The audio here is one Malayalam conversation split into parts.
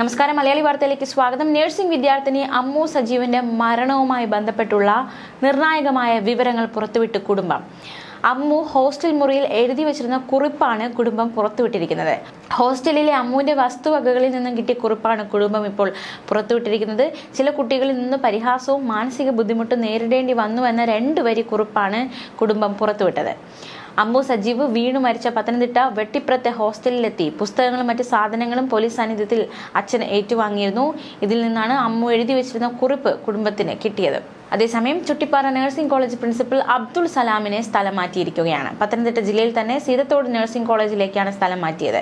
നമസ്കാരം. മലയാളി വാർത്തയിലേക്ക് സ്വാഗതം. നഴ്സിംഗ് വിദ്യാർത്ഥിനി അമ്മു സജീവന്റെ മരണവുമായി ബന്ധപ്പെട്ടുള്ള നിർണായകമായ വിവരങ്ങൾ പുറത്തുവിട്ട് കുടുംബം. അമ്മു ഹോസ്റ്റൽ മുറിയിൽ എഴുതി വെച്ചിരുന്ന കുറിപ്പാണ് കുടുംബം പുറത്തുവിട്ടിരിക്കുന്നത്. ഹോസ്റ്റലിലെ അമ്മുവിന്റെ വസ്തുവകകളിൽ നിന്നും കിട്ടിയ കുറിപ്പാണ് കുടുംബം ഇപ്പോൾ പുറത്തുവിട്ടിരിക്കുന്നത്. ചില കുട്ടികളിൽ നിന്ന് പരിഹാസവും മാനസിക ബുദ്ധിമുട്ടും നേരിടേണ്ടി വന്നു എന്ന രണ്ടു വരി കുറിപ്പാണ് കുടുംബം പുറത്തുവിട്ടത്. അമ്മു സജീവ് വീണു മരിച്ച പത്തനംതിട്ട വെട്ടിപ്പുറത്തെ ഹോസ്റ്റലിലെത്തി. പുസ്തകങ്ങളും മറ്റ് സാധനങ്ങളും പോലീസ് സാന്നിധ്യത്തിൽ അച്ഛൻ ഏറ്റുവാങ്ങിയിരുന്നു. ഇതിൽ നിന്നാണ് അമ്മു എഴുതി വെച്ചിരുന്ന കുറിപ്പ് കുടുംബത്തിന് കിട്ടിയത്. അതേസമയം Chuttippara nursing college principal Abdul സലാമിനെ സ്ഥലം മാറ്റിയിരിക്കുകയാണ്. പത്തനംതിട്ട ജില്ലയിൽ തന്നെ സീതത്തോട് നഴ്സിംഗ് കോളേജിലേക്കാണ് സ്ഥലം മാറ്റിയത്.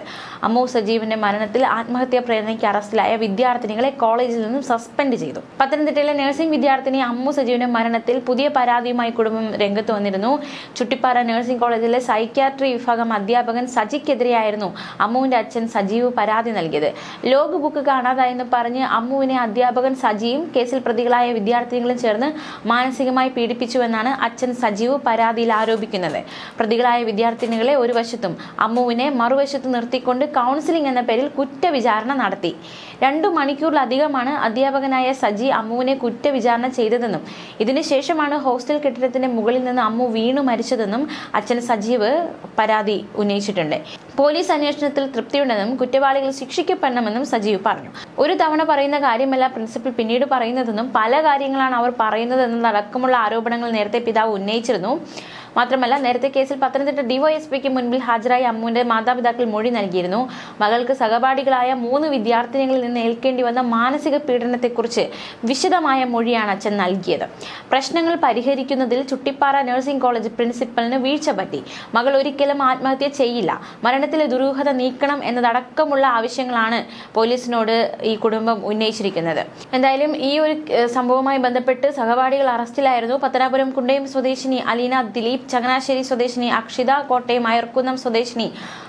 അമ്മു സജീവിന്റെ മരണത്തിൽ ആത്മഹത്യാ പ്രേരണയ്ക്ക് അറസ്റ്റിലായ വിദ്യാർത്ഥിനികളെ കോളേജിൽ നിന്നും സസ്പെൻഡ് ചെയ്തു. പത്തനംതിട്ടയിലെ നഴ്സിംഗ് വിദ്യാർത്ഥിനി അമ്മു സജീവിന്റെ മരണത്തിൽ പുതിയ പരാതിയുമായി കുടുംബം രംഗത്ത് വന്നിരുന്നു. ചുട്ടിപ്പാറ നഴ്സിംഗ് കോളേജിലെ സൈക്യാട്രി വിഭാഗം അധ്യാപകൻ സജിക്കെതിരെയായിരുന്നു അമ്മുവിന്റെ അച്ഛൻ സജീവ് പരാതി നൽകിയത്. ലോഗ് ബുക്ക് കാണാതായെന്ന് പറഞ്ഞ് അമ്മുവിനെ അധ്യാപകൻ സജിയും കേസിൽ പ്രതികളായ വിദ്യാർത്ഥിനികളും ചേർന്ന് മാനസികമായി പീഡിപ്പിച്ചുവെന്നാണ് അച്ഛൻ സജീവ് പരാതിയിൽ ആരോപിക്കുന്നത്. പ്രതികളായ വിദ്യാർത്ഥിനികളെ ഒരു വശത്തും അമ്മുവിനെ മറുവശത്ത് നിർത്തിക്കൊണ്ട് കൗൺസിലിംഗ് എന്ന പേരിൽ കുറ്റവിചാരണ നടത്തി. രണ്ടു മണിക്കൂറിലധികമാണ് അധ്യാപകനായ സജി അമ്മുവിനെ കുറ്റവിചാരണ ചെയ്തതെന്നും ഇതിനുശേഷമാണ് ഹോസ്റ്റൽ കെട്ടിടത്തിന്റെ മുകളിൽ നിന്ന് അമ്മു വീണു മരിച്ചതെന്നും അച്ഛൻ സജീവ് പരാതി ഉന്നയിച്ചിട്ടുണ്ട്. പോലീസ് അന്വേഷണത്തിൽ തൃപ്തിയുണ്ടെന്നും കുറ്റവാളികൾ ശിക്ഷിക്കപ്പെടണമെന്നും സജീവ് പറഞ്ഞു. ഒരു തവണ പറയുന്ന കാര്യമല്ല പ്രിൻസിപ്പൽ പിന്നീട് പറയുന്നതെന്നും പല കാര്യങ്ങളാണ് അവർ പറയുന്നതെന്നതടക്കമുള്ള ആരോപണങ്ങൾ നേരത്തെ പിതാവ് ഉന്നയിച്ചിരുന്നു. മാത്രമല്ല നേരത്തെ കേസിൽ പത്തനംതിട്ട ഡിവൈഎസ്പിക്ക് മുൻപിൽ ഹാജരായ അമ്മുവിന്റെ മാതാപിതാക്കൾ മൊഴി നൽകിയിരുന്നു. മകൾക്ക് സഹപാഠികളായ മൂന്ന് വിദ്യാർത്ഥിനികളിൽ നിന്ന് ഏൽക്കേണ്ടി വന്ന മാനസിക പീഡനത്തെക്കുറിച്ച് വിശദമായ മൊഴിയാണ് അച്ഛൻ നൽകിയത്. പ്രശ്നങ്ങൾ പരിഹരിക്കുന്നതിൽ ചുട്ടിപ്പാറ നഴ്സിംഗ് കോളേജ് പ്രിൻസിപ്പലിന് വീഴ്ച പറ്റി. മകൾ ഒരിക്കലും ആത്മഹത്യ ചെയ്യില്ല. മരണത്തിലെ ദുരൂഹത നീക്കണം എന്നതടക്കമുള്ള ആവശ്യങ്ങളാണ് പോലീസിനോട് ഈ കുടുംബം ഉന്നയിച്ചിരിക്കുന്നത്. എന്തായാലും ഈ ഒരു സംഭവവുമായി ബന്ധപ്പെട്ട് സഹപാഠികൾ അറസ്റ്റിലായിരുന്നു. പത്തനാപുരം കുണ്ടയം സ്വദേശിനി അലീന ദിലീപ് ചങ്ങനാശ്ശേരി സ്വദേശിനി അക്ഷിത കോട്ടയം അയർക്കുന്നം സ്വദേശിനി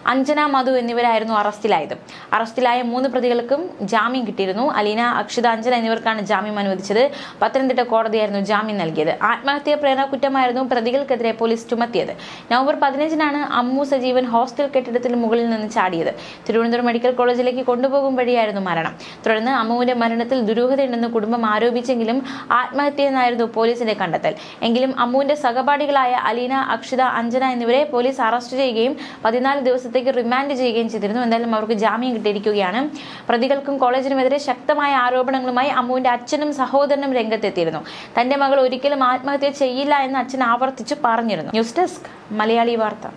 അഞ്ജന മധു എന്നിവരായിരുന്നു അറസ്റ്റിലായത്. അറസ്റ്റിലായ മൂന്ന് പ്രതികൾക്കും ജാമ്യം കിട്ടിയിരുന്നു. അലീന അക്ഷിത അഞ്ജന എന്നിവർക്കാണ് ജാമ്യം അനുവദിച്ചത്. പത്തനംതിട്ട കോടതിയായിരുന്നു ജാമ്യം നൽകിയത്. ആത്മഹത്യാ പ്രേരണ കുറ്റമായിരുന്നു പ്രതികൾക്കെതിരെ പോലീസ് ചുമത്തിയത്. നവംബർ പതിനഞ്ചിനാണ് അമ്മു സജീവൻ ഹോസ്റ്റൽ കെട്ടിടത്തിന് മുകളിൽ നിന്ന് ചാടിയത്. തിരുവനന്തപുരം മെഡിക്കൽ കോളേജിലേക്ക് കൊണ്ടുപോകും വഴിയായിരുന്നു മരണം. തുടർന്ന് അമ്മുവിന്റെ മരണത്തിൽ ദുരൂഹതയുണ്ടെന്ന് കുടുംബം ആരോപിച്ചെങ്കിലും ആത്മഹത്യയെന്നായിരുന്നു പോലീസിന്റെ കണ്ടെത്തൽ. എങ്കിലും അമ്മുവിന്റെ സഹപാഠികളായ അലീന അക്ഷിത അഞ്ജന എന്നിവരെ പോലീസ് അറസ്റ്റ് ചെയ്യുകയും പതിനാല് ദിവസത്തേക്ക് റിമാൻഡ് ചെയ്യുകയും ചെയ്തിരുന്നു. എന്തായാലും അവർക്ക് ജാമ്യം കിട്ടിയിരിക്കുകയാണ്. പ്രതികൾക്കും കോളേജിനുമെതിരെ ശക്തമായ ആരോപണങ്ങളുമായി അമ്മുവിന്റെ അച്ഛനും സഹോദരനും രംഗത്തെത്തിയിരുന്നു. തന്റെ മകൾ ഒരിക്കലും ആത്മഹത്യ ചെയ്യില്ല എന്ന് അച്ഛൻ ആവർത്തിച്ച് പറഞ്ഞിരുന്നു. ന്യൂസ് ഡെസ്ക് മലയാളി വാർത്ത.